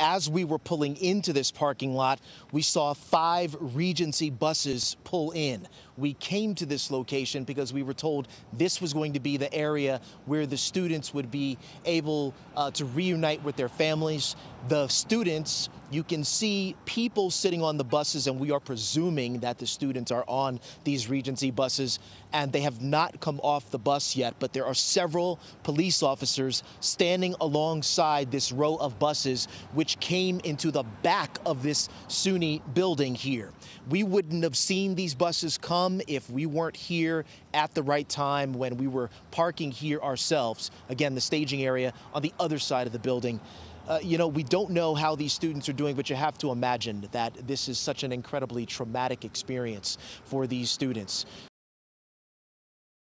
as we were pulling into this parking lot, we saw five Regency buses pull in. We came to this location because we were told this was going to be the area where the students would be able uh, to reunite with their families. The students, you can see people sitting on the buses, and we are presuming that the students are on these Regency buses, and they have not come off the bus yet. But there are several police officers standing alongside this row of buses, which came into the back of this SUNY building here. We wouldn't have seen these buses come if we weren't here at the right time when we were parking here ourselves. Again, the staging area on the other side of the building. Uh, you know, we don't know how these students are doing, but you have to imagine that this is such an incredibly traumatic experience for these students.